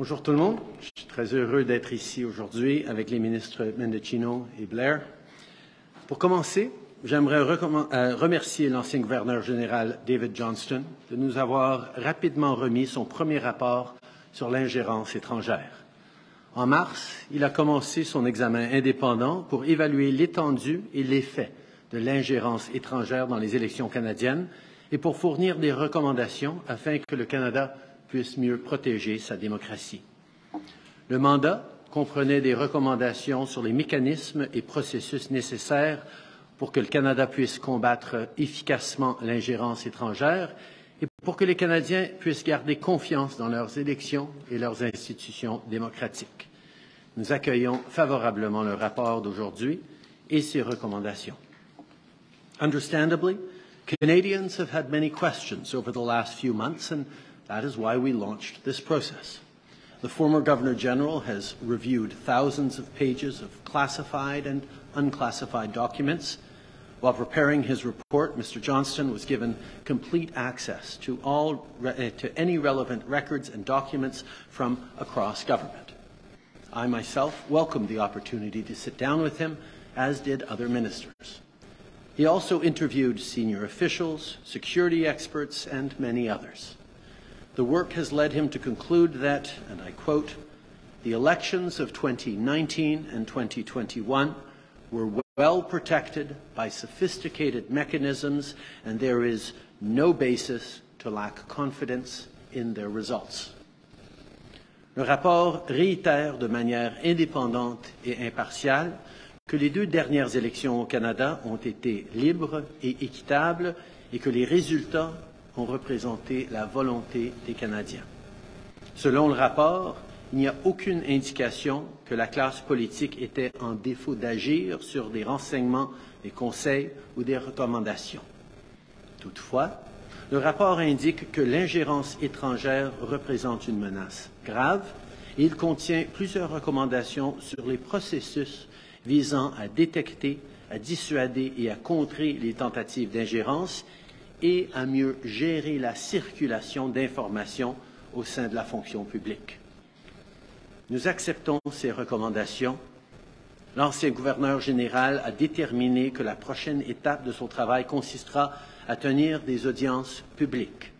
Bonjour tout le monde. Je suis très heureux d'être ici aujourd'hui avec les ministres Mendocino et Blair. Pour commencer, j'aimerais euh, remercier l'ancien gouverneur général David Johnston de nous avoir rapidement remis son premier rapport sur l'ingérence étrangère. En mars, il a commencé son examen indépendant pour évaluer l'étendue et l'effet de l'ingérence étrangère dans les élections canadiennes et pour fournir des recommandations afin que le Canada puisse mieux protéger sa démocratie. Le mandat comprenait des recommandations sur les mécanismes et processus nécessaires pour que le Canada puisse combattre efficacement l'ingérence étrangère et pour que les Canadiens puissent garder confiance dans leurs élections et leurs institutions démocratiques. Nous accueillons favorablement le rapport d'aujourd'hui et ses recommandations. Understandably, Canadians have had many questions over the last few months, and that is why we launched this process. The former Governor General has reviewed thousands of pages of classified and unclassified documents. While preparing his report, Mr. Johnston was given complete access to, all, eh, to any relevant records and documents from across government. I myself welcomed the opportunity to sit down with him, as did other ministers. He also interviewed senior officials, security experts, and many others. The work has led him to conclude that, and I quote, the elections of 2019 and 2021 were well protected by sophisticated mechanisms, and there is no basis to lack confidence in their results. Le rapport réitère de manière indépendante et impartiale que les deux dernières élections au Canada ont été libres et équitables et que les résultats ont représenté la volonté des Canadiens. Selon le rapport, il n'y a aucune indication que la classe politique était en défaut d'agir sur des renseignements, des conseils ou des recommandations. Toutefois, le rapport indique que l'ingérence étrangère représente une menace grave et il contient plusieurs recommandations sur les processus visant à détecter, à dissuader et à contrer les tentatives d'ingérence et à mieux gérer la circulation d'informations au sein de la fonction publique. Nous acceptons ces recommandations. L'ancien gouverneur général a déterminé que la prochaine étape de son travail consistera à tenir des audiences publiques.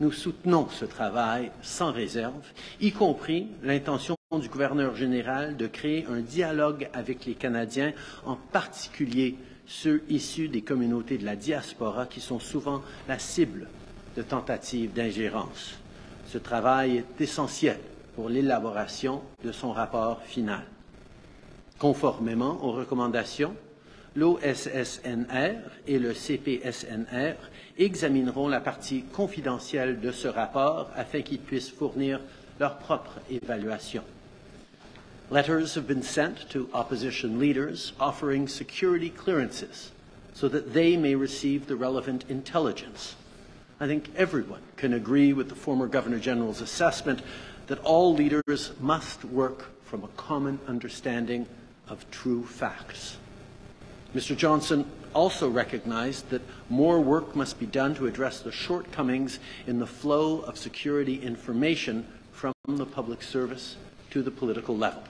Nous soutenons ce travail sans réserve, y compris l'intention du gouverneur général de créer un dialogue avec les Canadiens, en particulier ceux issus des communautés de la diaspora qui sont souvent la cible de tentatives d'ingérence. Ce travail est essentiel pour l'élaboration de son rapport final. Conformément aux recommandations, l'OSSNR et le CPSNR examineront la partie confidentielle de ce rapport afin qu'ils puissent fournir leur propre évaluation. Letters have been sent to opposition leaders offering security clearances so that they may receive the relevant intelligence. I think everyone can agree with the former Governor General's assessment that all leaders must work from a common understanding of true facts. Mr. Johnston also recognized that more work must be done to address the shortcomings in the flow of security information from the public service to the political level.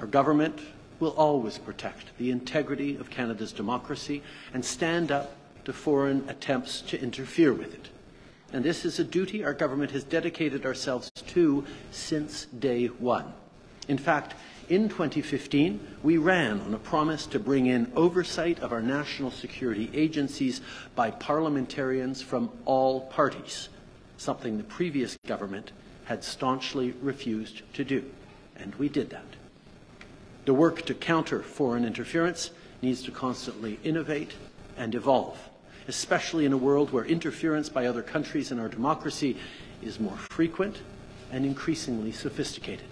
Our government will always protect the integrity of Canada's democracy and stand up to foreign attempts to interfere with it. And this is a duty our government has dedicated ourselves to since day one. In fact, in 2015, we ran on a promise to bring in oversight of our national security agencies by parliamentarians from all parties, something the previous government had staunchly refused to do. And we did that. The work to counter foreign interference needs to constantly innovate and evolve, especially in a world where interference by other countries in our democracy is more frequent and increasingly sophisticated.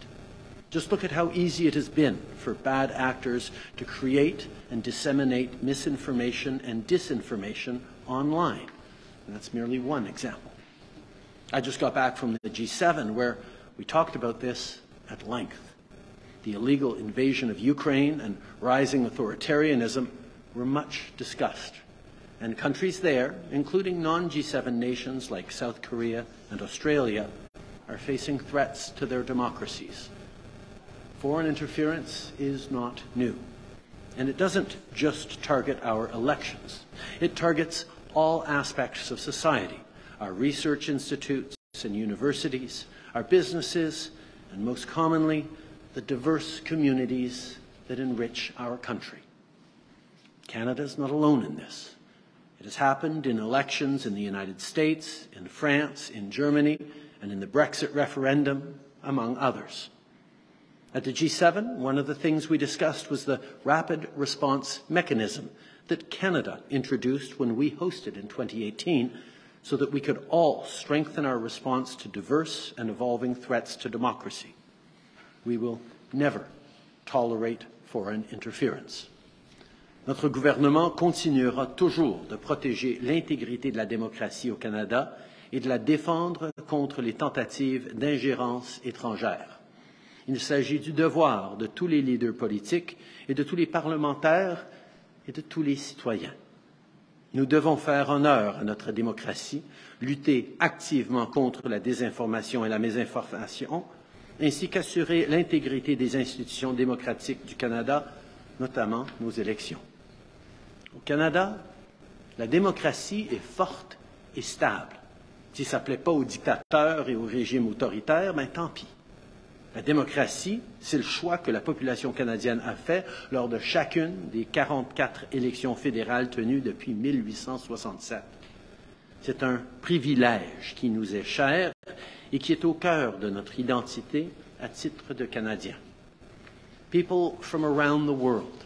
Just look at how easy it has been for bad actors to create and disseminate misinformation and disinformation online. And that's merely one example. I just got back from the G7 where we talked about this at length the illegal invasion of Ukraine and rising authoritarianism were much discussed. And countries there, including non G7 nations like South Korea and Australia, are facing threats to their democracies. Foreign interference is not new. And it doesn't just target our elections. It targets all aspects of society, our research institutes and universities, our businesses, and most commonly, the diverse communities that enrich our country. Canada is not alone in this. It has happened in elections in the United States, in France, in Germany, and in the Brexit referendum, among others. At the G7, one of the things we discussed was the rapid response mechanism that Canada introduced when we hosted in 2018 so that we could all strengthen our response to diverse and evolving threats to democracy. We will never tolerate foreign interference. Notre gouvernement continuera toujours de protéger l'intégrité de la démocratie au Canada et de la défendre contre les tentatives d'ingérence étrangère. Il s'agit du devoir de tous les leaders politiques et de tous les parlementaires et de tous les citoyens. Nous devons faire honneur à notre démocratie, lutter activement contre la désinformation et la mésinformation, ainsi qu'assurer l'intégrité des institutions démocratiques du Canada, notamment nos élections. Au Canada, la démocratie est forte et stable. Si ça ne plaît pas aux dictateurs et aux régimes autoritaires, ben tant pis. La démocratie, c'est le choix que la population canadienne a fait lors de chacune des 44 élections fédérales tenues depuis 1867. C'est un privilège qui nous est cher et qui est au cœur de notre identité à titre de Canadien. People from around the world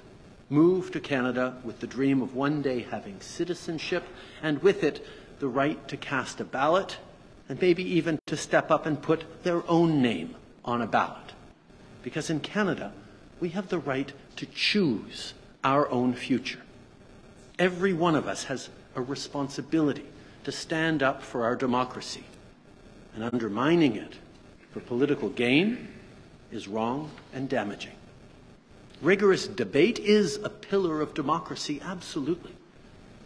move to Canada with the dream of one day having citizenship and with it the right to cast a ballot and maybe even to step up and put their own name on a ballot. Because in Canada, we have the right to choose our own future. Every one of us has a responsibility to stand up for our democracy. And undermining it for political gain is wrong and damaging. Rigorous debate is a pillar of democracy, absolutely.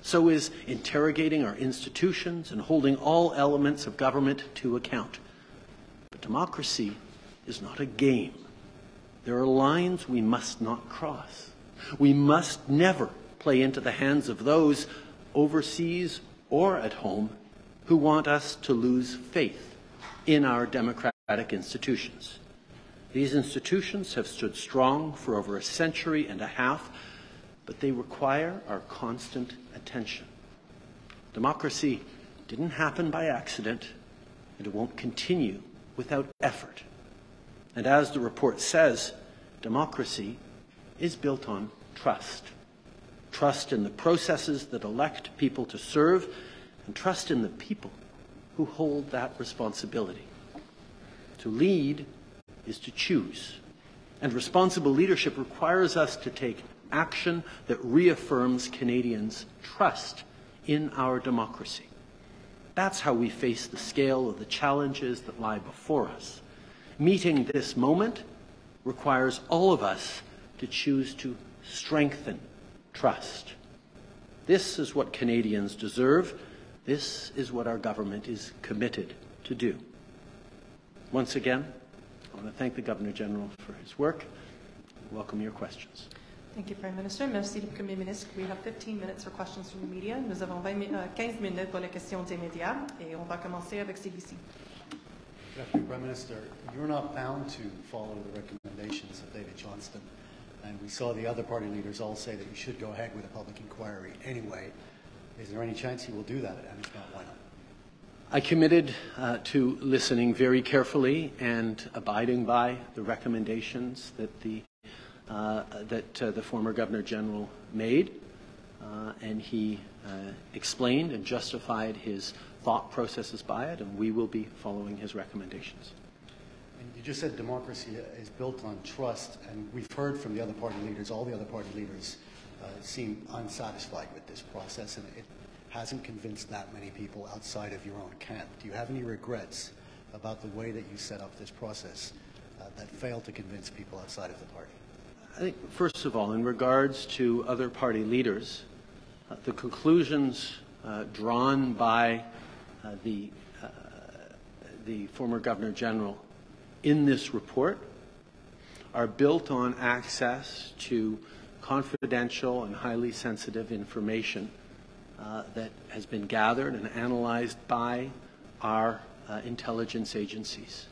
So is interrogating our institutions and holding all elements of government to account. But democracy is not a game. There are lines we must not cross. We must never play into the hands of those overseas or at home who want us to lose faith in our democratic institutions. These institutions have stood strong for over a century and a half, but they require our constant attention. Democracy didn't happen by accident, and it won't continue without effort. And as the report says, democracy is built on trust. Trust in the processes that elect people to serve, and trust in the people who hold that responsibility. To lead is to choose. And responsible leadership requires us to take action that reaffirms Canadians' trust in our democracy. That's how we face the scale of the challenges that lie before us. Meeting this moment requires all of us to choose to strengthen trust. This is what Canadians deserve. This is what our government is committed to do. Once again, I want to thank the Governor General for his work. Welcome your questions. Thank you, Prime Minister. Merci, le Premier ministre. We have 15 minutes for questions from the media. Nous avons 20 mi- euh, 15 minutes pour les questions des médias et on va commencer avec celui-ci. Good afternoon, Prime Minister. You're not bound to follow the recommendations of David Johnston, and we saw the other party leaders all say that you should go ahead with a public inquiry anyway. Is there any chance he will do that, and if not, why not? I committed uh, to listening very carefully and abiding by the recommendations that the uh, that uh, the former Governor General made, uh, and he uh, explained and justified his thought processes by it, and we will be following his recommendations. And you just said democracy is built on trust, and we've heard from the other party leaders, all the other party leaders seem unsatisfied with this process, and it hasn't convinced that many people outside of your own camp. Do you have any regrets about the way that you set up this process uh, that failed to convince people outside of the party? I think, first of all, in regards to other party leaders, uh, the conclusions uh, drawn by uh, the uh, the former Governor General in this report are built on access to confidential and highly sensitive information uh, that has been gathered and analyzed by our uh, intelligence agencies.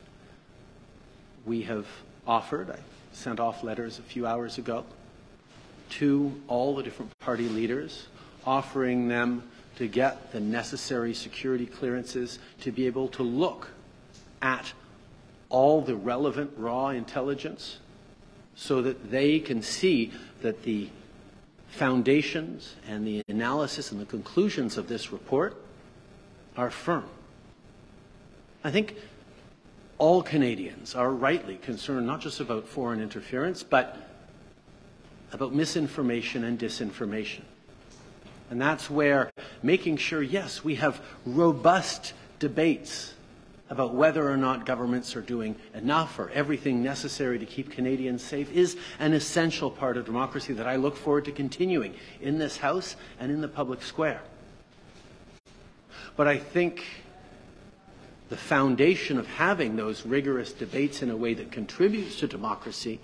We have offered, I sent off letters a few hours ago, to all the different party leaders, offering them to get the necessary security clearances to be able to look at all the relevant raw intelligence so that they can see that the foundations and the analysis and the conclusions of this report are firm. I think all Canadians are rightly concerned not just about foreign interference, but about misinformation and disinformation. And that's where making sure, yes, we have robust debates about whether or not governments are doing enough or everything necessary to keep Canadians safe is an essential part of democracy that I look forward to continuing in this House and in the public square. But I think the foundation of having those rigorous debates in a way that contributes to democracy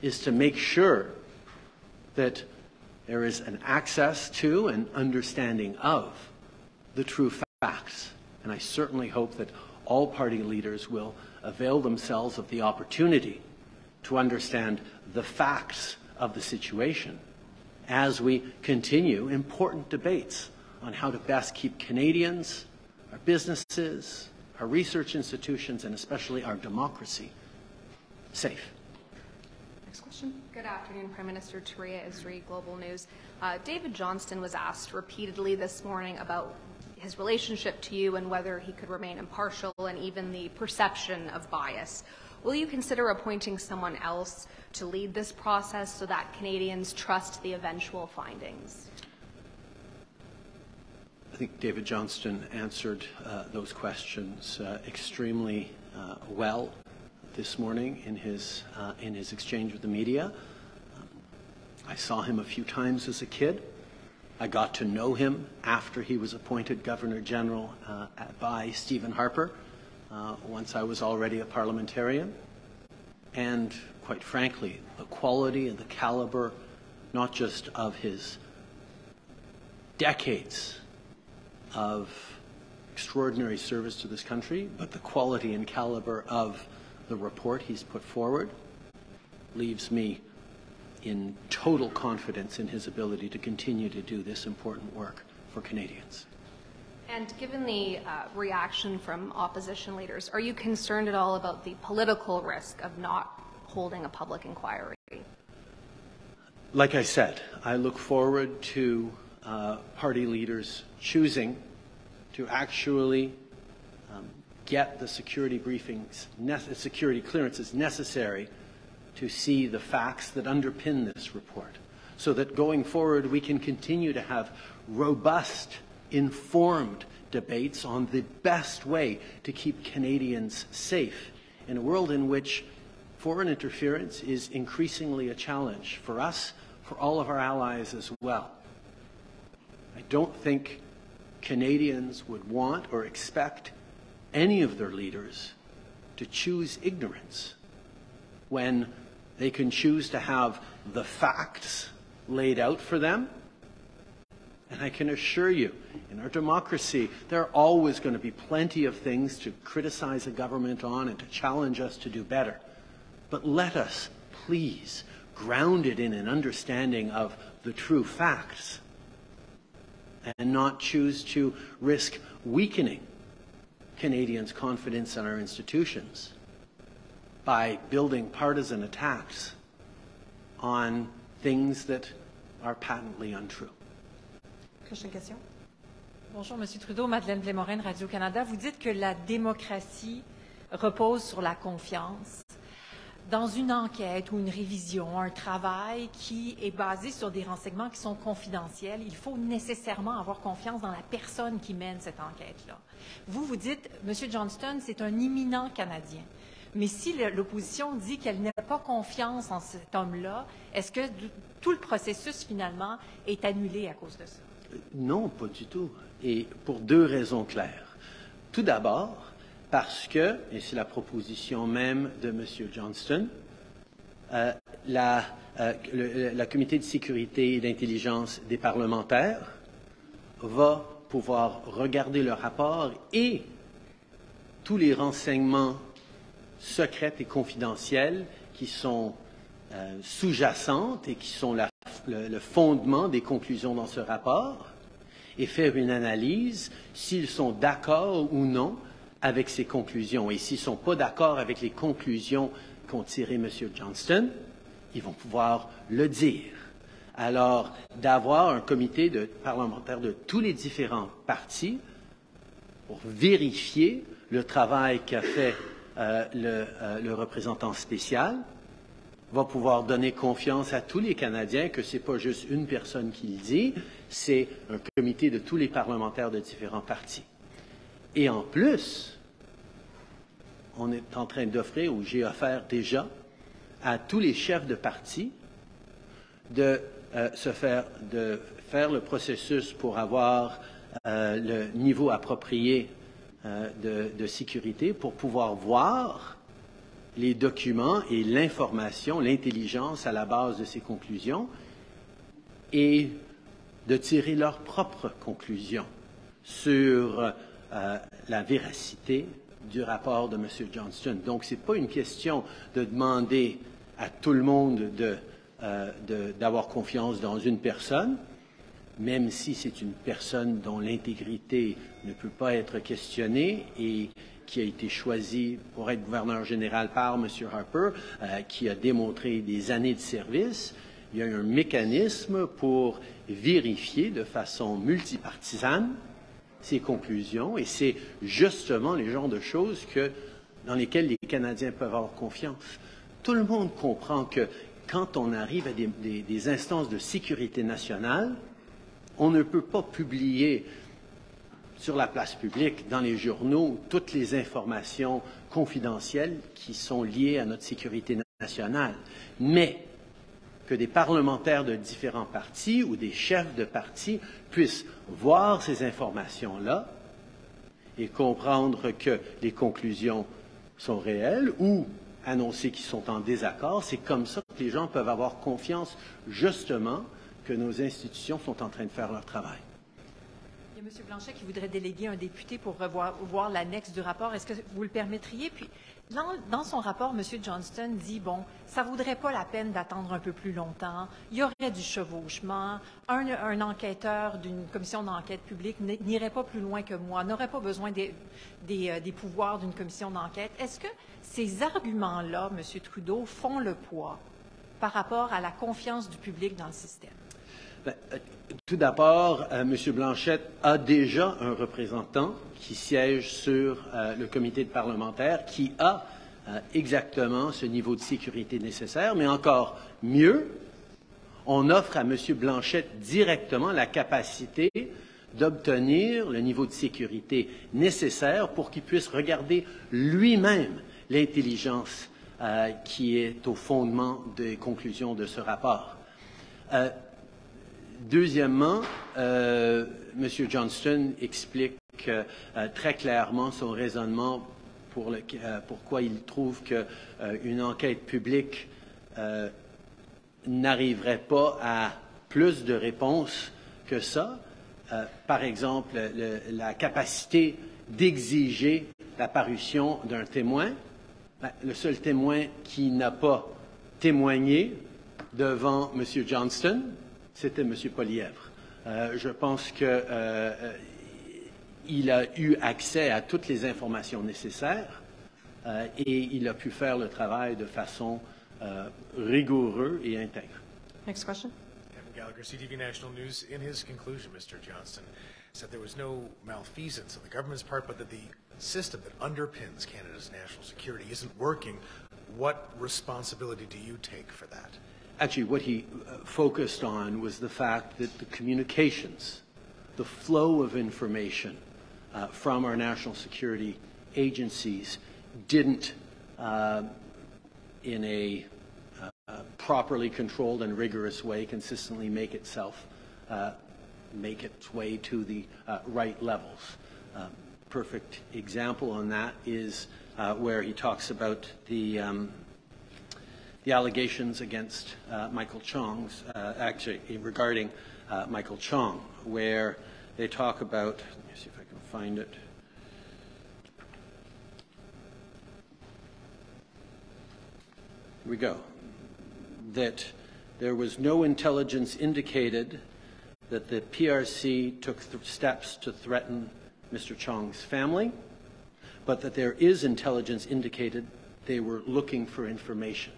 is to make sure that there is an access to and understanding of the true facts. And I certainly hope that all party leaders will avail themselves of the opportunity to understand the facts of the situation as we continue important debates on how to best keep Canadians, our businesses, our research institutions, and especially our democracy safe. Next question. Good afternoon, Prime Minister Touria Izri, Global News. Uh, David Johnston was asked repeatedly this morning about his relationship to you and whether he could remain impartial and even the perception of bias. Will you consider appointing someone else to lead this process so that Canadians trust the eventual findings? I think David Johnston answered uh, those questions uh, extremely uh, well this morning in his uh, in his exchange with the media. Um, I saw him a few times as a kid. I got to know him after he was appointed Governor General uh, by Stephen Harper. Uh, once I was already a parliamentarian, and quite frankly, the quality and the caliber, not just of his decades of extraordinary service to this country, but the quality and caliber of the report he's put forward leaves me in total confidence in his ability to continue to do this important work for Canadians. And given the uh, reaction from opposition leaders, are you concerned at all about the political risk of not holding a public inquiry? Like I said, I look forward to uh, party leaders choosing to actually um, get the security briefings, security clearances necessary to see the facts that underpin this report so that going forward we can continue to have robust, informed debates on the best way to keep Canadians safe in a world in which foreign interference is increasingly a challenge for us, for all of our allies as well. I don't think Canadians would want or expect any of their leaders to choose ignorance when they can choose to have the facts laid out for them. And I can assure you, in our democracy, there are always going to be plenty of things to criticize a government on and to challenge us to do better. But let us, please, ground it in an understanding of the true facts and not choose to risk weakening Canadians' confidence in our institutions by building partisan attacks on things that are patently untrue. Prochaine question. Bonjour, M. Trudeau, Madeleine Blémorin, Radio-Canada. Vous dites que la démocratie repose sur la confiance dans une enquête ou une révision, un travail qui est basé sur des renseignements qui sont confidentiels, il faut nécessairement avoir confiance dans la personne qui mène cette enquête-là. Vous, vous dites, M. Johnston, c'est un imminent Canadien. Mais si l'opposition dit qu'elle n'a pas confiance en cet homme-là, est-ce que tout le processus, finalement, est annulé à cause de ça? Non, pas du tout. Et pour deux raisons claires. Tout d'abord, parce que, et c'est la proposition même de M. Johnston, euh, la, euh, le, la comité de sécurité et d'intelligence des parlementaires va pouvoir regarder le rapport et tous les renseignements secrets et confidentiels qui sont euh, sous-jacentes et qui sont le fondement des conclusions dans ce rapport et faire une analyse s'ils sont d'accord ou non avec ces conclusions. Et s'ils ne sont pas d'accord avec les conclusions qu'ont tirées M. Johnston, ils vont pouvoir le dire. Alors, d'avoir un comité de parlementaires de tous les différents partis pour vérifier le travail qu'a fait euh, le, euh, le, représentant spécial va pouvoir donner confiance à tous les Canadiens que ce n'est pas juste une personne qui le dit, c'est un comité de tous les parlementaires de différents partis. Et en plus, on est en train d'offrir, ou j'ai offert déjà, à tous les chefs de parti de euh, se faire, de faire le processus pour avoir le niveau approprié euh, de, sécurité pour pouvoir voir les documents et l'information, l'intelligence à la base de ces conclusions et de tirer leurs propres conclusions sur euh, la véracité du rapport de M. Johnston. Donc, ce n'est pas une question de demander à tout le monde d'avoir de, confiance dans une personne, même si c'est une personne dont l'intégrité ne peut pas être questionnée et qui a été choisi pour être gouverneur général par M. Harper, euh, qui a démontré des années de service. Il y a un mécanisme pour vérifier de façon multipartisane ces conclusions et c'est justement les genres de choses que, dans lesquelles les Canadiens peuvent avoir confiance. Tout le monde comprend que quand on arrive à des instances de sécurité nationale, on ne peut pas publier sur la place publique, dans les journaux, toutes les informations confidentielles qui sont liées à notre sécurité nationale. Mais que des parlementaires de différents partis ou des chefs de partis puissent voir ces informations-là et comprendre que les conclusions sont réelles ou annoncer qu'ils sont en désaccord, c'est comme ça que les gens peuvent avoir confiance justement que nos institutions sont en train de faire leur travail. Il y a M. Blanchet qui voudrait déléguer un député pour revoir, voir l'annexe du rapport. Est-ce que vous le permettriez? Puis, dans, son rapport, M. Johnston dit, bon, ça ne vaudrait pas la peine d'attendre un peu plus longtemps. Il y aurait du chevauchement. Un, enquêteur d'une commission d'enquête publique n'irait pas plus loin que moi, n'aurait pas besoin des, des, euh, des pouvoirs d'une commission d'enquête. Est-ce que ces arguments-là, M. Trudeau, font le poids par rapport à la confiance du public dans le système? Ben, euh, tout d'abord, euh, M. Blanchette a déjà un représentant qui siège sur euh, le comité de parlementaire qui a exactement ce niveau de sécurité nécessaire, mais encore mieux, on offre à M. Blanchette directement la capacité d'obtenir le niveau de sécurité nécessaire pour qu'il puisse regarder lui-même l'intelligence qui est au fondement des conclusions de ce rapport. Deuxièmement, euh, M. Johnston explique euh, très clairement son raisonnement pour euh, pourquoi il trouve qu'une euh, enquête publique euh, n'arriverait pas à plus de réponses que ça. Euh, par exemple, le, la capacité d'exiger la parution d'un témoin. Ben, le seul témoin qui n'a pas témoigné devant M. Johnston, c'était M. Polièvre. Euh, je pense qu'il euh, a eu accès à toutes les informations nécessaires euh, et il a pu faire le travail de façon euh, rigoureuse et intègre. Next question. Kevin Gallagher, CTV National News. In his conclusion, Mr. Johnston said there was no malfeasance on the government's part, but that the system that underpins Canada's national security isn't working. What responsibility do you take for that? Actually what he uh, focused on was the fact that the communications, the flow of information uh, from our national security agencies didn't, uh, in a uh, properly controlled and rigorous way, consistently make itself, uh, make its way to the uh, right levels. Um, perfect example on that is where he talks about the um, the allegations against uh, Michael Chong's, uh, actually regarding uh, Michael Chong, where they talk about, let me see if I can find it. Here we go. That there was no intelligence indicated that the PRC took steps to threaten Mr. Chong's family, but that there is intelligence indicated they were looking for information.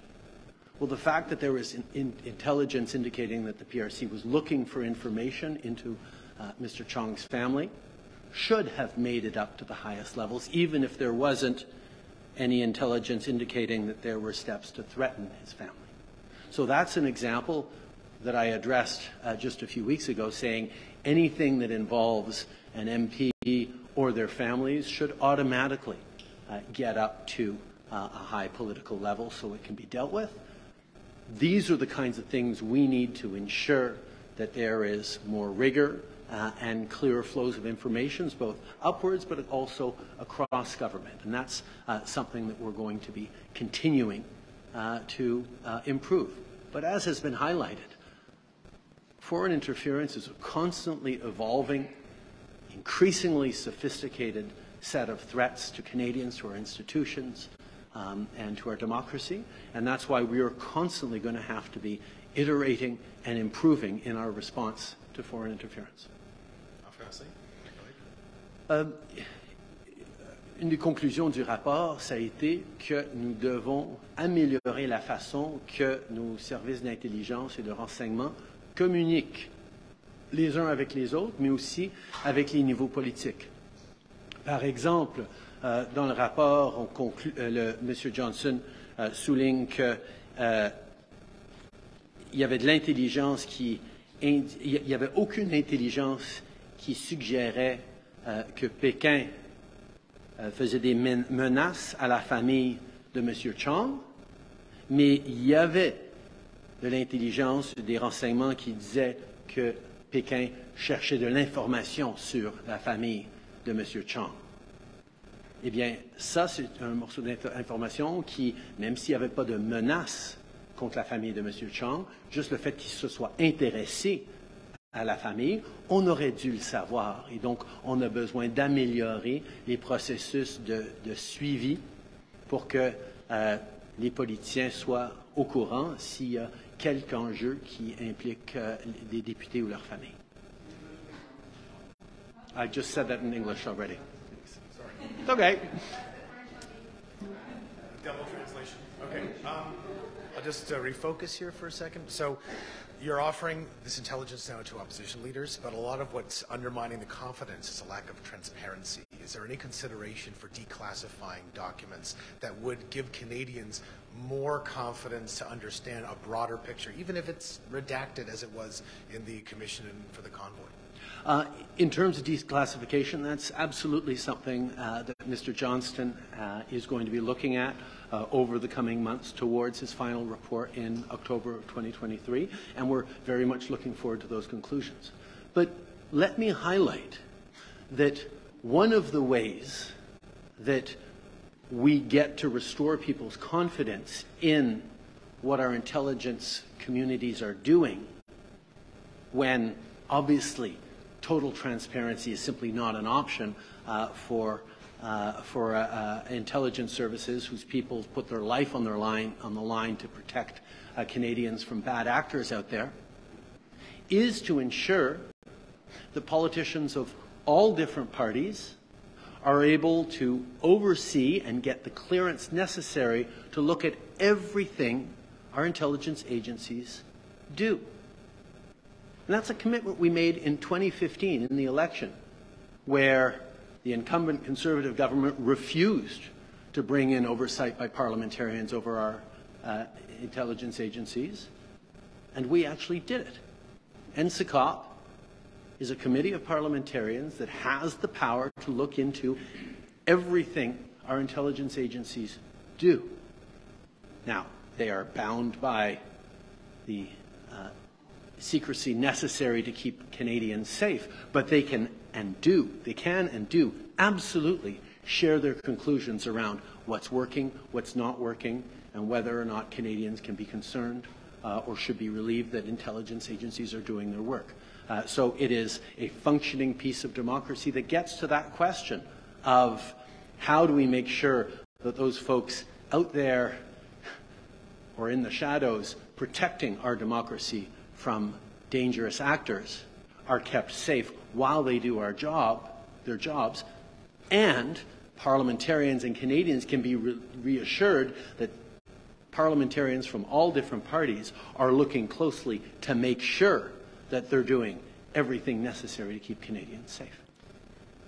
Well, the fact that there was in, in intelligence indicating that the PRC was looking for information into uh, Mr. Chong's family should have made it up to the highest levels, even if there wasn't any intelligence indicating that there were steps to threaten his family. So that's an example that I addressed uh, just a few weeks ago, saying anything that involves an MP or their families should automatically uh, get up to uh, a high political level so it can be dealt with. These are the kinds of things we need to ensure that there is more rigor uh, and clearer flows of information, both upwards but also across government. And that's uh, something that we're going to be continuing uh, to uh, improve. But as has been highlighted, foreign interference is a constantly evolving, increasingly sophisticated set of threats to Canadians, to our institutions, um, and to our democracy. And that's why we are constantly going to have to be iterating and improving in our response to foreign interference. Euh, une des conclusions du rapport, ça a été que nous devons améliorer la façon que nos services d'intelligence et de renseignement communiquent les uns avec les autres, mais aussi avec les niveaux politiques. Par exemple, euh, dans le rapport, on euh, M. Johnson euh, souligne qu'il y avait de l'intelligence qui... Il n'y avait aucune intelligence qui suggérait que Pékin faisait des menaces à la famille de M. Chong, mais il y avait de l'intelligence, des renseignements qui disaient que Pékin cherchait de l'information sur la famille de M. Chong. Eh bien, ça, c'est un morceau d'information qui, même s'il n'y avait pas de menace contre la famille de M. Chong, juste le fait qu'il se soit intéressé à la famille, on aurait dû le savoir. Et donc, on a besoin d'améliorer les processus de, suivi pour que euh, les politiciens soient au courant s'il y a quelque enjeu qui implique euh, des députés ou leurs familles. I just said that in English already. It's okay. Double translation. Okay. Um, I'll just uh, refocus here for a second. So, you're offering this intelligence now to opposition leaders, but a lot of what's undermining the confidence is a lack of transparency. Is there any consideration for declassifying documents that would give Canadians more confidence to understand a broader picture, even if it's redacted as it was in the commission for the convoy? Uh, in terms of declassification, that's absolutely something uh, that Mr. Johnston uh, is going to be looking at uh, over the coming months towards his final report in October of 2023, and we're very much looking forward to those conclusions. But let me highlight that one of the ways that we get to restore people's confidence in what our intelligence communities are doing when obviously total transparency is simply not an option uh, for uh, for uh, uh, intelligence services whose people put their life on their line on the line to protect uh, Canadians from bad actors out there is to ensure that politicians of all different parties are able to oversee and get the clearance necessary to look at everything our intelligence agencies do. And that's a commitment we made in 2015 in the election, where the incumbent Conservative government refused to bring in oversight by parliamentarians over our uh, intelligence agencies, and we actually did it. NSICOP is a committee of parliamentarians that has the power to look into everything our intelligence agencies do. Now, they are bound by the uh, secrecy necessary to keep Canadians safe, but they can and do, they can and do absolutely share their conclusions around what's working, what's not working, and whether or not Canadians can be concerned uh, or should be relieved that intelligence agencies are doing their work. Uh, so it is a functioning piece of democracy that gets to that question of how do we make sure that those folks out there or in the shadows protecting our democracy from dangerous actors are kept safe while they do our job, their jobs, and parliamentarians and Canadians can be re reassured that parliamentarians from all different parties are looking closely to make sure that they're doing everything necessary to keep Canadians safe.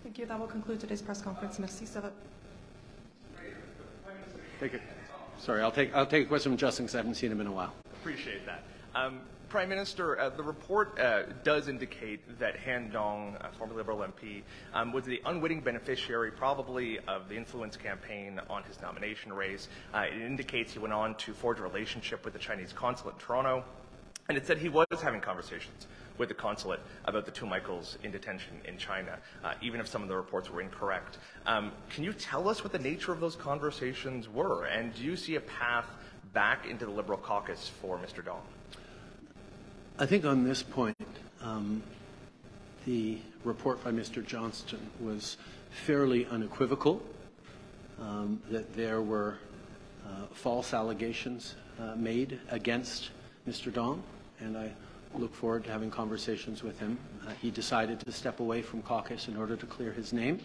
Thank you. That will conclude today's press conference. Merci. Ça va. Take it. Sorry, I'll take, I'll take a question from Justin because I haven't seen him in a while. Appreciate that. Um, Prime Minister, uh, the report uh, does indicate that Han Dong, a former Liberal MP, um, was the unwitting beneficiary probably of the influence campaign on his nomination race. Uh, it indicates he went on to forge a relationship with the Chinese consulate in Toronto, and it said he was having conversations with the consulate about the two Michaels in detention in China, uh, even if some of the reports were incorrect. Um, can you tell us what the nature of those conversations were, and do you see a path back into the Liberal caucus for Mr. Dong? I think on this point, um, the report by Mr. Johnston was fairly unequivocal um, that there were uh, false allegations uh, made against Mr. Dong, and I look forward to having conversations with him. Uh, he decided to step away from caucus in order to clear his name.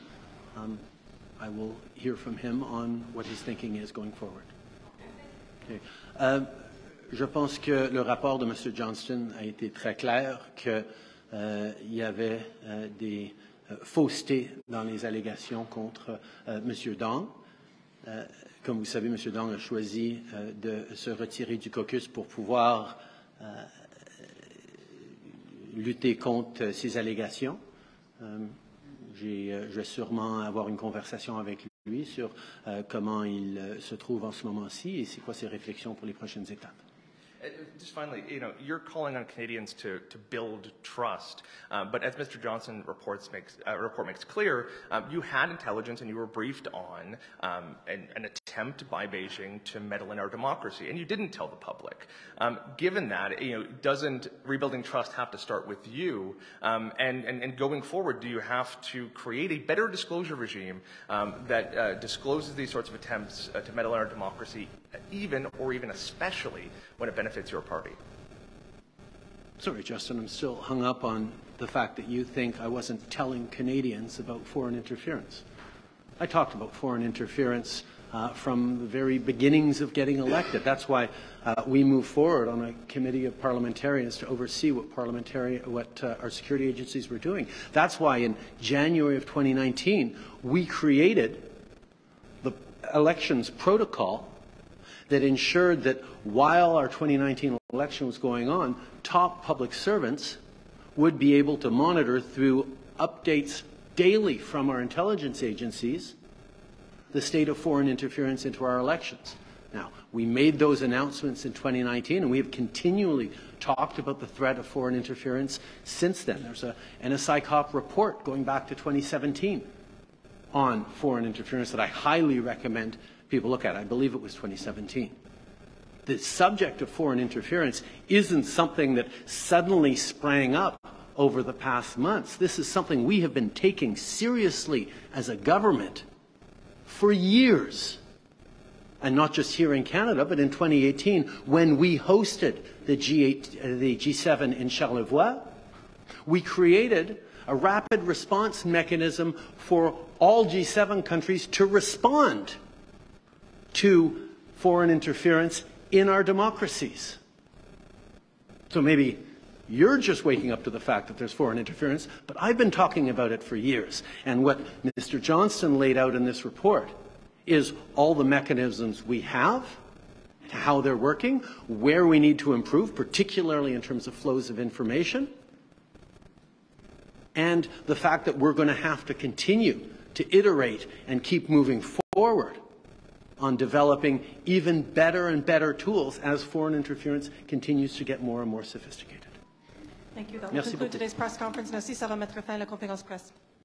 Um, I will hear from him on what his thinking is going forward. Okay. Uh, Je pense que le rapport de M. Johnston a été très clair qu'il euh, y avait euh, des euh, faussetés dans les allégations contre euh, M. Dong. Euh, comme vous savez, M. Dong a choisi euh, de se retirer du caucus pour pouvoir lutter contre ces allégations. je vais sûrement avoir une conversation avec lui sur comment il se trouve en ce moment-ci et c'est quoi ses réflexions pour les prochaines étapes. Uh, just finally, you know, you're calling on Canadians to, build trust, uh, but as Mr. Johnson uh, report makes clear, um, you had intelligence and you were briefed on um, an, an, attempt by Beijing to meddle in our democracy, and you didn't tell the public. Um, given that, you know, doesn't rebuilding trust have to start with you? Um, and, and, and, going forward, do you have to create a better disclosure regime um, that uh, discloses these sorts of attempts uh, to meddle in our democracy, even or even especially when it benefits your party? Sorry, Justin, I'm still hung up on the fact that you think I wasn't telling Canadians about foreign interference. I talked about foreign interference uh, from the very beginnings of getting elected. That's why uh, we moved forward on a committee of parliamentarians to oversee what parliamentary, what uh, our security agencies were doing. That's why in January of 2019 we created the elections protocol that ensured that while our 2019 election was going on, top public servants would be able to monitor through updates daily from our intelligence agencies the state of foreign interference into our elections. Now, we made those announcements in 2019, and we have continually talked about the threat of foreign interference since then. There's a NSICOP report going back to 2017 on foreign interference that I highly recommend people look at. I believe it was 2017. The subject of foreign interference isn't something that suddenly sprang up over the past months. This is something we have been taking seriously as a government for years. And not just here in Canada, but in 2018, when we hosted the, G8, uh, the G7 in Charlevoix, we created a rapid response mechanism for all G7 countries to respond to foreign interference in our democracies. So maybe you're just waking up to the fact that there's foreign interference, but I've been talking about it for years. And what Mr. Johnston laid out in this report is all the mechanisms we have, how they're working, where we need to improve, particularly in terms of flows of information, and the fact that we're going to have to continue to iterate and keep moving forward on developing even better and better tools as foreign interference continues to get more and more sophisticated. Thank you. That will Merci conclude beaucoup. today's press conference. Merci. Ça va mettre fin à la conférence presse.